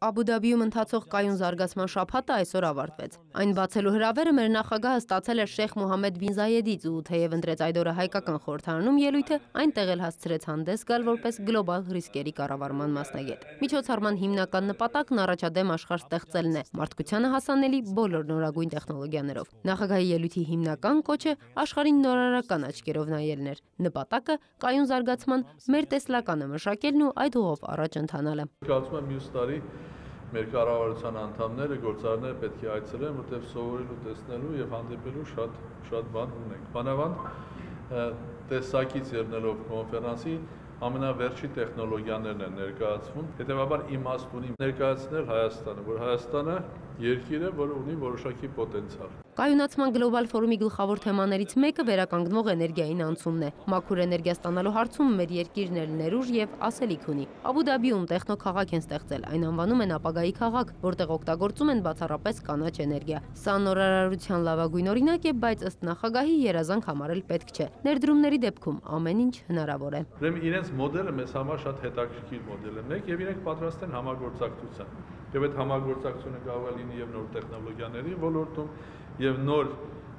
Աբու Դաբիում ընթացող կայուն զարգացման շաբաթը այսօր ավարտվեց։ Այն բացելու հրավերը մեր նախագահը ստացել էր Շեխ Մոհամեդ բին Զայեդից ու թեև ընտրեց այդ օրը հայկական խորհրդարանում ելույթը, այն տեղել հասցրեց հանդես գալ որպես գլոբալ ռիսկերի կառավարման մասնագետ։ Միջոցառման հիմնական նպատակն առաջադեմ աշխարհ ստեղծելն է, մարդկությանը հասանելի բոլոր նորագույն տեխնոլոգիաներով։ Նախագահի ելույթի հիմնական կոչը աշխարհին նորարարական աչքերով նայելն էր։ Նպատակը կայուն զարգացման մեր տեսլականը մշակելն ու այդ ուղով առաջ ընթանալը։ Կարծում եմ մյուս տարի մեր կառավարության անդամները, գործարները պետք է այցելեն, որտեղ սովորելու, տեսնելու եւ հանդիպելու շատ շատ բան ունենք։ Բանավանդ տեսակից ելնելով կոնֆերանսի ամենավերջի տեխնոլոգիաներն են ներկայացվում։ Հետևաբար իմաստ ունի ներկայացնել Հայաստանը, որ Հայաստանը երկիր է, որը ունի որոշակի պոտենցիալ։ Կայունացման գլոբալ ֆորումի գլխավոր թեմաներից մեկը վերականգնող էներգիային անցումն է։ Մաքուր էներգիա ստանալու հարցում մեր երկիրն էլ ներուժ եւ ասելիք ունի։ Աբու Դաբիում տեխնոքաղաք են ստեղծել, այն անվանում են ապագայի քաղաք, որտեղ օգտագործում են բացառապես կանաչ էներգիա։ Սա նորարարության լավագույն օրինակ է, բայց ըստ նախագահի երազանք համարել պետք չէ։ Ներդրումների դեպքում ամեն ինչ հնարավոր է։ Ուրեմն իրենց մոդելը մեզ համար շատ հետաքրքիր մոդել է, մեկ եւ իրենք պատրաստ են համագործակցության։ Եվ այդ համագործակցությունը կարող է լինի եւ նոր տեխնոլոգիաների ոլորտում, եւ նոր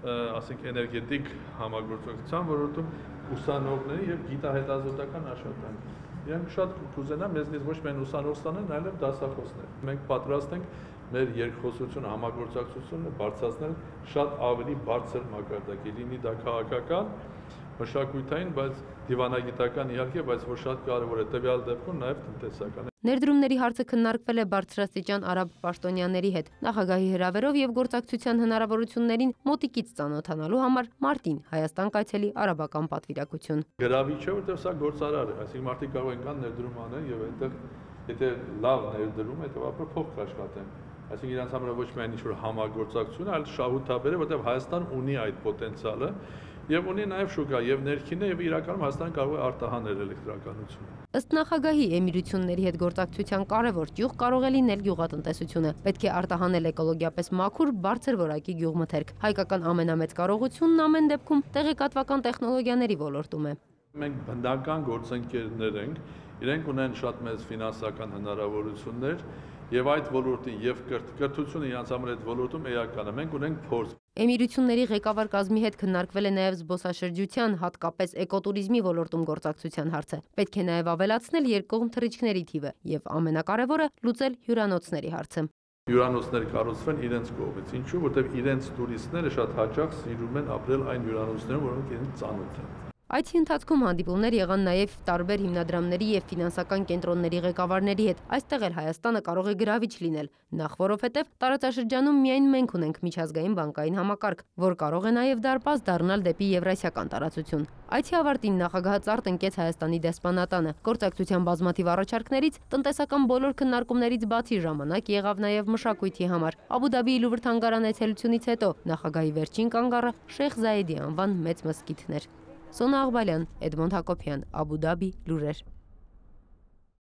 ասենք էներգետիկ համագործակցության ոլորտում ուսանողների եւ գիտահետազոտական աշխատանք։ Իրանք շատ կուզենան մեզնից ոչ միայն ուսանող ստանան, այլև դասախոսներ։ Մենք պատրաստ ենք մեր երկխոսությունը, համագործակցությունը բարձրացնել շատ ավելի բարձր մակարդակի, լինի դա քաղաքական, մշակութային, բայց դիվանագիտական իհարկե, բայց որ շատ կարևոր է տվյալ դեպքում նաև տնտեսական։ Ներդրումների հարցը քննարկվել է բարձրաստիճան արաբ պաշտոնյաների հետ։ Նախագահի հրավերով եւ գործակցության հնարավորություններին մոտիկից ծանոթանալու համար Մարտին Հայաստան կայցելի արաբական պատվիրակություն։ Գրավիչ է, որտեղ սա գործարար է, այսինքն մարդիկ կարող են կան ներդրում անեն եւ այնտեղ եթե լավ ներդրում, հետեւաբար փող կաշխատեն այսինքն իրանց համար ոչ միայն ինչ-որ համագործակցություն, այլ շահութաբեր է, որտեղ Հայաստան ունի այդ պոտենցիալը եւ ունի նաեւ շուկա եւ ներքինը եւ իրականում Հայաստանը կարող է արտահանել էլեկտրականությունը։ Ըստ նախագահի էմիրությունների հետ գործակցության կարևոր ճյուղ կարող է լինել գյուղատնտեսությունը։ Պետք է արտահանել էկոլոգիապես մաքուր, բարձր որակի գյուղմթերք։ Հայկական ամենամեծ կարողությունն ամեն դեպքում տեղեկատվական տեխնոլոգիաների ոլորտում է։ Մենք բնդական գործընկերներ ենք, իրենք ունեն շատ մեծ ֆինանսական հնարավորություններ եւ այդ ոլորտին եւ կրթությունը իրանց համար այդ ոլորտում էական է։ Մենք ունենք փորձ։ Էմիրությունների ղեկավար կազմի հետ քննարկվել է նաև զբոսաշրջության, հատկապես էկոտուրիզմի ոլորտում գործակցության հարցը։ Պետք է նաև ավելացնել երկկողմ թռիչքների թիվը եւ ամենակարևորը լուծել հյուրանոցների հարցը հյուրանոցներ կառուցվեն իրենց կողմից։ Ինչու՞, որտեղ իրենց տուրիստները շատ հաճախ սիրում են ապրել այն հյուրանոցներում, որոնք իրենց ծանոթ են։ Այցի ընթացքում հանդիպումներ եղան նաև տարբեր հիմնադրամների եւ ֆինանսական կենտրոնների ղեկավարների հետ։ Այստեղ էլ Հայաստանը կարող է գրավիչ լինել, նախ որովհետեւ տարածաշրջանում միայն մենք ունենք միջազգային բանկային համակարգ, որ կարող է նաև դարպաս դառնալ դեպի եվրասիական տարածություն։ Այցի ավարտին նախագահը ծարտ ընկեց Հայաստանի դեսպանատանը։ Գործակցության բազմաթիվ առաջարկներից տնտեսական բոլոր քննարկումներից բացի ժամանակ եղավ նաև մշակույթի համար։ Աբու Դաբիի Լուվր թանգարան այցելությունից հետո նախագահի վերջին կանգառը Շեխ Զայեդի անվան մեծ մզկիթն էր։ Սոնա Աղբալյան, Էդմոնդ Հակոբյան, Աբու Դաբի, լուրեր։